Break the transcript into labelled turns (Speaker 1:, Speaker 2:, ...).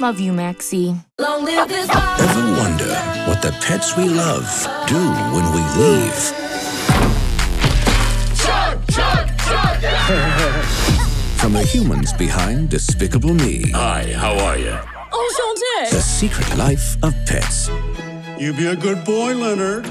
Speaker 1: Love you, Maxie.
Speaker 2: Long live this life.
Speaker 3: Ever wonder what the pets we love do when we leave? From the humans behind Despicable Me,
Speaker 4: Hi, how are you?
Speaker 2: Enchanté.
Speaker 3: the secret life of pets.
Speaker 5: You be a good boy, Leonard.